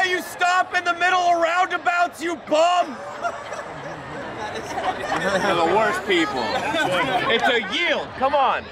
I you stop in the middle of roundabouts, you bum! They're the worst people. It's a yield, come on.